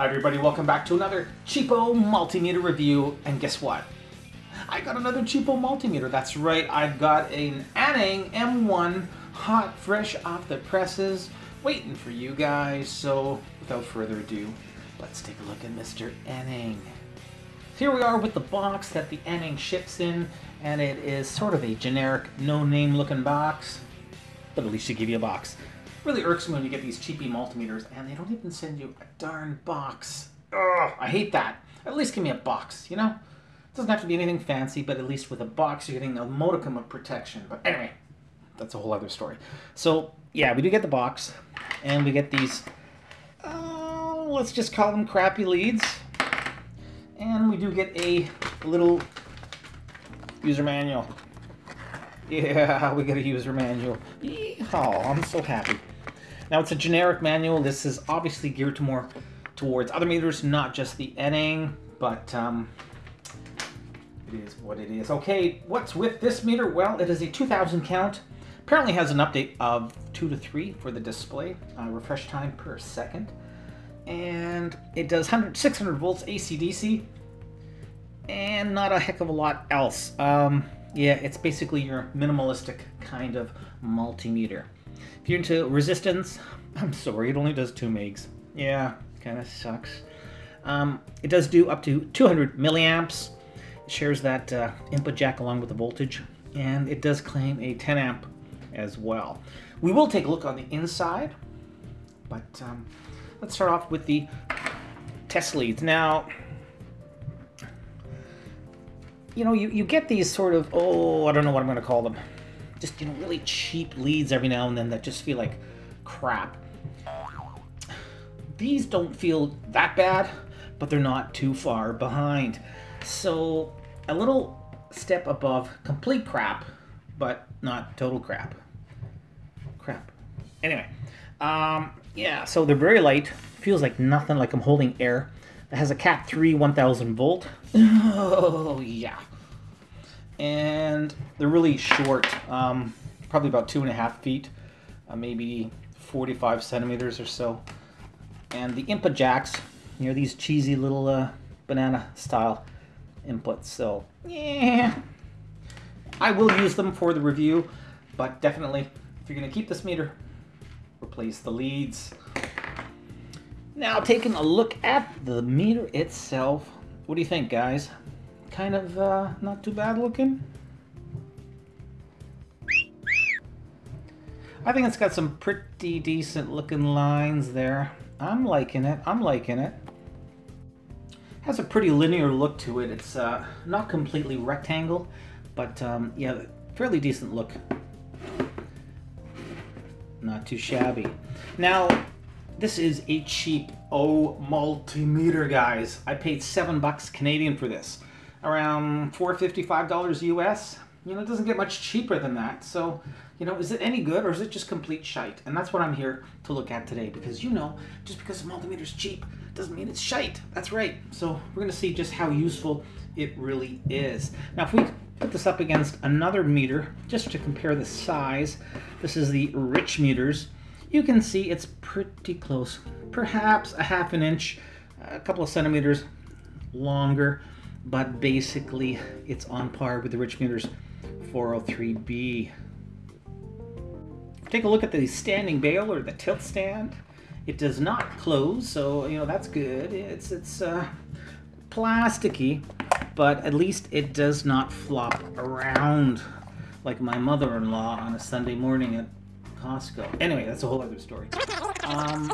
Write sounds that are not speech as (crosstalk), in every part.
Hi everybody, welcome back to another cheapo multimeter review. And guess what? I got another cheapo multimeter. That's right, I've got an Aneng M1 hot, fresh off the presses, waiting for you guys. So without further ado, let's take a look at Mr. Aneng. Here we are with the box that the Aneng ships in, and it is sort of a generic, no-name looking box, but at least you give you a box really irks me when you get these cheapy multimeters and they don't even send you a darn box. Ugh, I hate that. At least give me a box, you know? It doesn't have to be anything fancy, but at least with a box you're getting a modicum of protection. But anyway, that's a whole other story. So, yeah, we do get the box, and we get these, uh, let's just call them crappy leads. And we do get a little user manual. Yeah, (laughs) we get a user manual. Yeehaw, I'm so happy. Now it's a generic manual. This is obviously geared to more towards other meters, not just the Aneng, but um, it is what it is. Okay, what's with this meter? Well, it is a 2000 count. Apparently has an update of 2 to 3 for the display, uh, refresh time per second. And it does 100, 600 volts AC-DC, and not a heck of a lot else. Um, yeah, it's basically your minimalistic kind of multimeter. If you're into resistance, (laughs) I'm sorry, it only does 2 megs. Yeah, kind of sucks. Um, it does do up to 200 milliamps. It shares that uh, input jack along with the voltage, and it does claim a 10 amp as well. We will take a look on the inside, but um, let's start off with the test leads. Now, you know, you, you get these sort of, oh, I don't know what I'm going to call them just you know really cheap leads every now and then that just feel like crap. These don't feel that bad, but they're not too far behind. So a little step above complete crap, but not total crap. Crap. Anyway, um, yeah, so they're very light. Feels like nothing, like I'm holding air. It has a Cat 3 1000 volt. (laughs) Oh, yeah and they're really short, um, probably about two and a half feet, uh, maybe 45 centimeters or so. And the input jacks, you know, these cheesy little uh, banana style inputs. So, yeah, I will use them for the review, but definitely, if you're going to keep this meter, replace the leads. Now, taking a look at the meter itself, what do you think, guys? Kind of uh, not too bad looking. I think it's got some pretty decent looking lines there. I'm liking it. I'm liking it. Has a pretty linear look to it. It's uh, not completely rectangle, but um, yeah, fairly decent look. Not too shabby. Now, this is a cheap O multimeter, guys. I paid seven bucks Canadian for this around $455 US. You know, it doesn't get much cheaper than that. So, you know, is it any good or is it just complete shite? And that's what I'm here to look at today because you know, just because a multimeter is cheap doesn't mean it's shite. That's right. So we're going to see just how useful it really is. Now, if we put this up against another meter, just to compare the size, this is the Richmeters, You can see it's pretty close, perhaps a half an inch, a couple of centimeters longer but basically it's on par with the Richmeters 403B. Take a look at the standing bail or the tilt stand. It does not close, so you know that's good. It's it's uh, plasticky, but at least it does not flop around like my mother-in-law on a Sunday morning at Costco. Anyway, that's a whole other story. Um,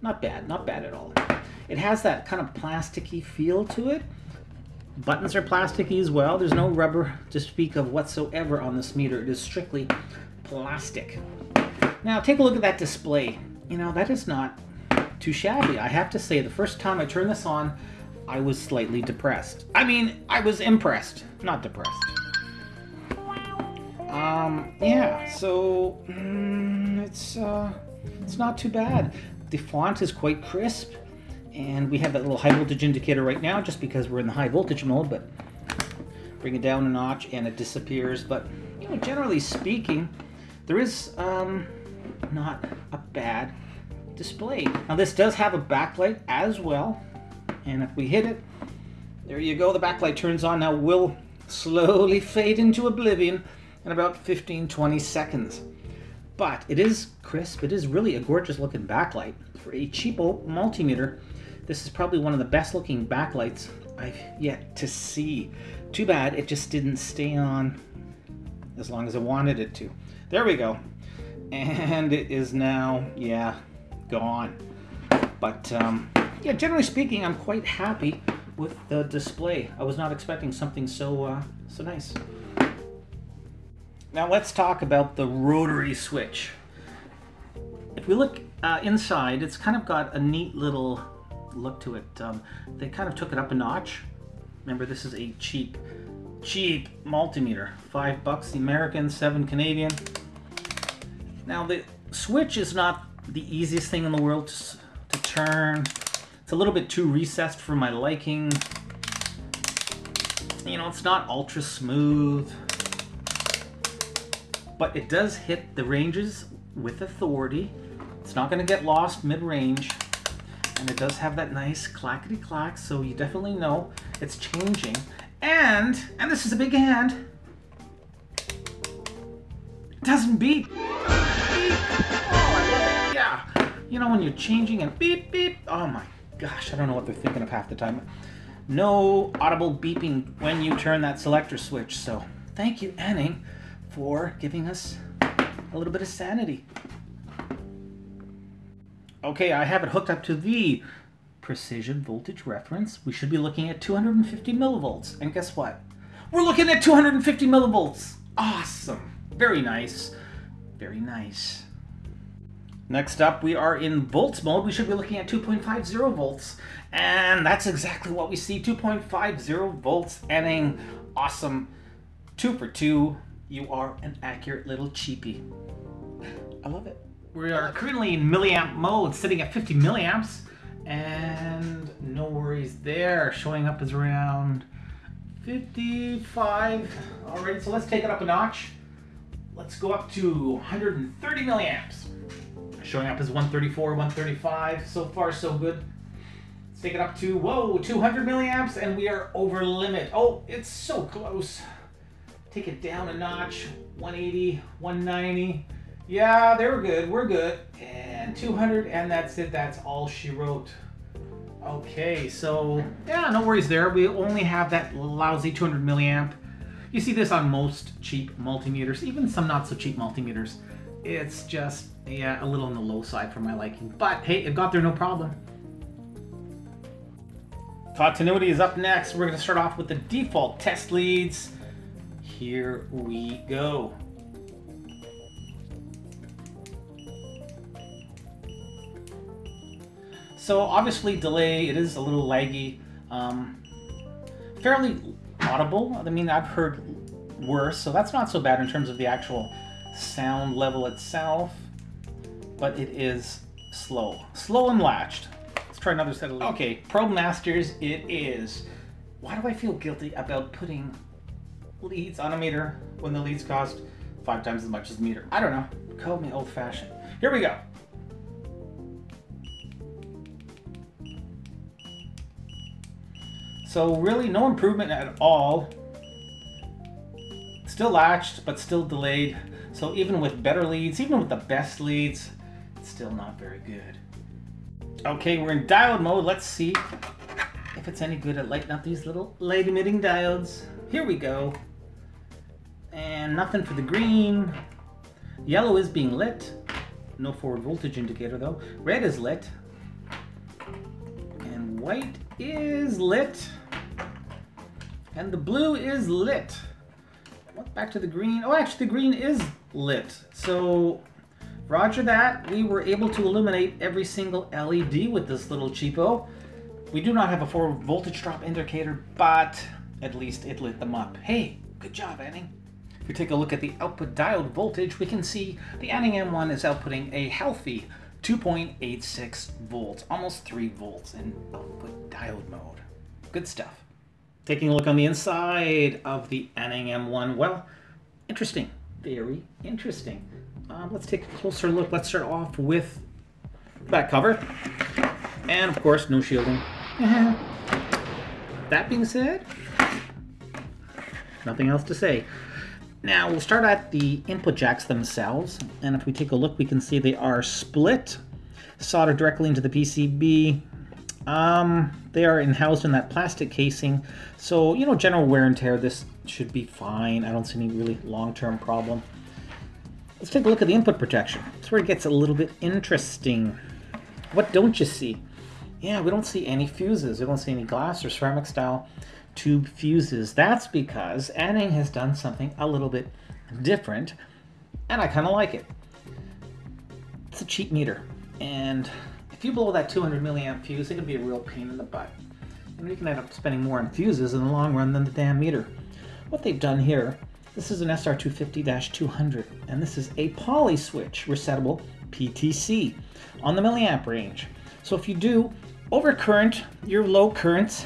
not bad, not bad at all. It has that kind of plasticky feel to it. Buttons are plasticky as well. There's no rubber to speak of whatsoever on this meter. It is strictly plastic. Now take a look at that display. You know, that is not too shabby. I have to say, the first time I turned this on, I was slightly depressed. I mean, I was impressed, not depressed. Um, yeah, so mm, it's uh, it's not too bad. The font is quite crisp. And we have that little high voltage indicator right now just because we're in the high voltage mode, but bring it down a notch and it disappears. But, you know, generally speaking, there is um, not a bad display. Now this does have a backlight as well. And if we hit it, there you go, the backlight turns on. Now will slowly fade into oblivion in about 15, 20 seconds. But it is crisp. It is really a gorgeous looking backlight. For a cheapo multimeter, this is probably one of the best looking backlights I've yet to see. Too bad it just didn't stay on as long as I wanted it to. There we go. And it is now, yeah, gone. But um, yeah, generally speaking, I'm quite happy with the display. I was not expecting something so uh, so nice. Now let's talk about the rotary switch. If we look uh, inside, it's kind of got a neat little look to it. Um, they kind of took it up a notch. Remember, this is a cheap, cheap multimeter. Five bucks the American, seven Canadian. Now the switch is not the easiest thing in the world to, to turn. It's a little bit too recessed for my liking. You know, it's not ultra smooth but it does hit the ranges with authority. It's not going to get lost mid-range, and it does have that nice clackety clack, so you definitely know it's changing. And, and this is a big hand, it doesn't beep. beep. Oh, yeah. You know when you're changing and beep, beep. Oh my gosh, I don't know what they're thinking of half the time. No audible beeping when you turn that selector switch, so thank you, Aneng for giving us a little bit of sanity. Okay, I have it hooked up to the precision voltage reference. We should be looking at 250 millivolts. And guess what? We're looking at 250 millivolts. Awesome. Very nice. Very nice. Next up, we are in volts mode. We should be looking at 2.50 volts. And that's exactly what we see, 2.50 volts, ending awesome. Two for two, you are an accurate little cheapie. I love it. We are currently in milliamp mode, sitting at 50 milliamps, and no worries there. Showing up is around 55. All right, so let's take it up a notch. Let's go up to 130 milliamps. Showing up as 134, 135. So far, so good. Let's take it up to, whoa, 200 milliamps, and we are over limit. Oh, it's so close take it down a notch 180 190 yeah they were good we're good. And 200 and that's it that's all she wrote. Okay so yeah no worries there. We only have that lousy 200 milliamp. You see this on most cheap multimeters even some not so cheap multimeters. It's just yeah a little on the low side for my liking but hey it got there no problem. Continuity is up next. We're going to start off with the default test leads. Here we go. So obviously delay, it is a little laggy. Um, fairly audible. I mean, I've heard worse, so that's not so bad in terms of the actual sound level itself. But it is slow. Slow and latched. Let's try another set of leads. Okay, Probe Masters it is. Why do I feel guilty about putting leads on a meter when the leads cost five times as much as the meter. I don't know. Call me old fashioned. Here we go. So really no improvement at all. Still latched, but still delayed. So even with better leads, even with the best leads, it's still not very good. Okay, we're in diode mode. Let's see if it's any good at lighting up these little light emitting diodes. Here we go. And nothing for the green. Yellow is being lit. No forward voltage indicator though. Red is lit. And white is lit. And the blue is lit. Back to the green. Oh, actually the green is lit. So roger that. We were able to illuminate every single LED with this little cheapo. We do not have a forward voltage drop indicator, but at least it lit them up. Hey, good job, Aneng. If we take a look at the output diode voltage, we can see the Aneng M1 is outputting a healthy 2.86 volts, almost 3 volts in output diode mode. Good stuff. Taking a look on the inside of the Aneng M1, well, interesting, very interesting. Um, let's take a closer look. Let's start off with back cover. And of course, no shielding. (laughs) that being said, nothing else to say. Now we'll start at the input jacks themselves, and if we take a look, we can see they are split, soldered directly into the PCB. Um, they are in housed in that plastic casing, so you know general wear and tear. This should be fine. I don't see any really long-term problem. Let's take a look at the input protection. That's where it gets a little bit interesting. What don't you see? Yeah, we don't see any fuses. We don't see any glass or ceramic style tube fuses. That's because Aneng has done something a little bit different, and I kind of like it. It's a cheap meter, and if you blow that 200 milliamp fuse, it can be a real pain in the butt. And you can end up spending more on fuses in the long run than the damn meter. What they've done here, this is an SR250-200, and this is a poly switch resettable PTC on the milliamp range. So if you do overcurrent your low currents,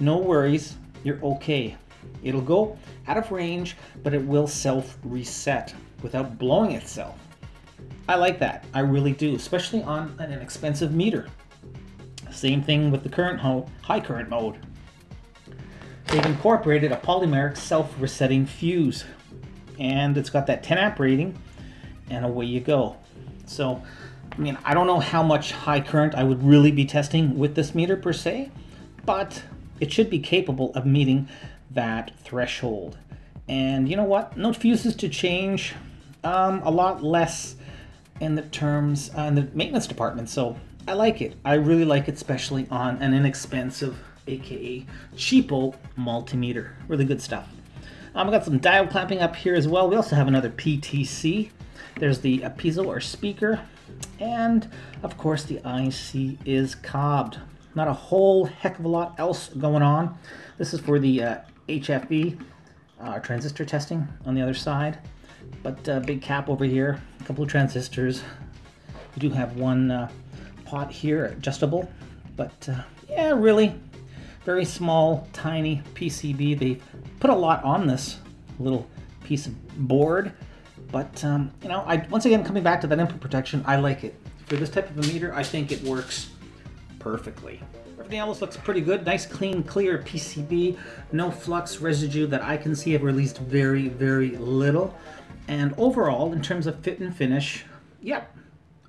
no worries, you're okay. It'll go out of range, but it will self-reset without blowing itself. I like that. I really do, especially on an inexpensive meter. Same thing with the current high current mode. They've incorporated a polymeric self-resetting fuse. And it's got that 10 amp rating, and away you go. So, I mean, I don't know how much high current I would really be testing with this meter per se, but it should be capable of meeting that threshold. And you know what? No fuses to change. Um, a lot less in the terms uh, in the maintenance department. So I like it. I really like it, especially on an inexpensive, aka cheapo multimeter. Really good stuff. Um, I got some dial clamping up here as well. We also have another PTC. There's the uh, piezo or speaker, and of course the IC is cobbed. Not a whole heck of a lot else going on. This is for the uh, HFE uh, transistor testing on the other side. But uh, big cap over here, a couple of transistors. We do have one uh, pot here, adjustable, but uh, yeah, really very small, tiny PCB. They put a lot on this little piece of board, but um, you know, I once again coming back to that input protection, I like it. For this type of a meter, I think it works perfectly. Everything else looks pretty good. Nice, clean, clear PCB. No flux residue that I can see. I've released very, very little. And overall, in terms of fit and finish, yep,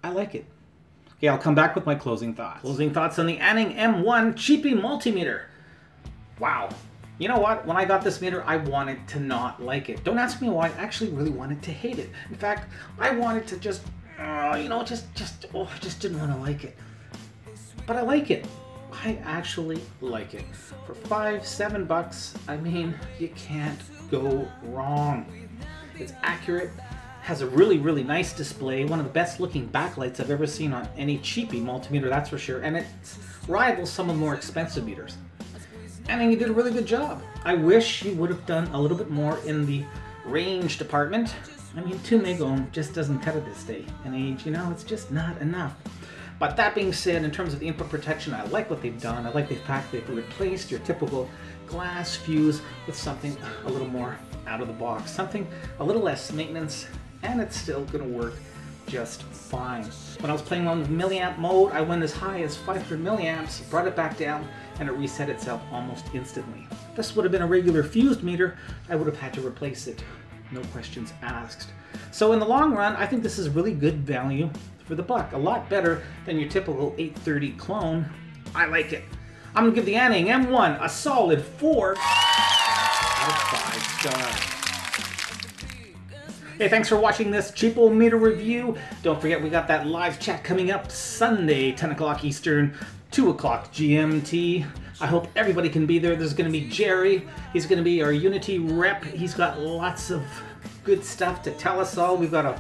I like it. Okay, I'll come back with my closing thoughts. Closing thoughts on the Aneng M1 Cheapy Multimeter. Wow. You know what? When I got this meter, I wanted to not like it. Don't ask me why. I actually really wanted to hate it. In fact, I wanted to just, uh, you know, just, just, oh, I just didn't want to like it. But I like it. I actually like it. For five, seven bucks, I mean, you can't go wrong. It's accurate, has a really, really nice display, one of the best looking backlights I've ever seen on any cheapy multimeter, that's for sure, and it rivals some of the more expensive meters. And then you did a really good job. I wish you would have done a little bit more in the range department. I mean, 2 megohm just doesn't cut it this day and age, you know, it's just not enough. But that being said, in terms of the input protection, I like what they've done. I like the fact they've replaced your typical glass fuse with something a little more out of the box, something a little less maintenance, and it's still gonna work just fine. When I was playing on milliamp mode, I went as high as 500 milliamps, brought it back down, and it reset itself almost instantly. If this would have been a regular fused meter, I would have had to replace it. No questions asked. So in the long run, I think this is really good value for the buck. A lot better than your typical 830 clone. I like it. I'm gonna give the Aneng M1 a solid 4 out of 5 stars. Hey, thanks for watching this cheapo meter review. Don't forget we got that live chat coming up Sunday, 10 o'clock Eastern, 2 o'clock GMT. I hope everybody can be there. There's going to be Jerry. He's going to be our UNI-T rep. He's got lots of good stuff to tell us all. We've got a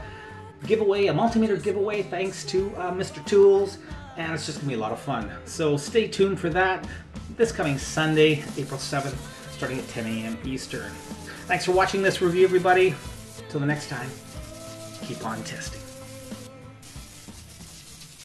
giveaway, a multimeter giveaway, thanks to uh, Mr. Tools, and it's just gonna be a lot of fun. So stay tuned for that this coming Sunday, April 7th, starting at 10 a.m. Eastern. Thanks for watching this review, everybody. Till the next time, keep on testing.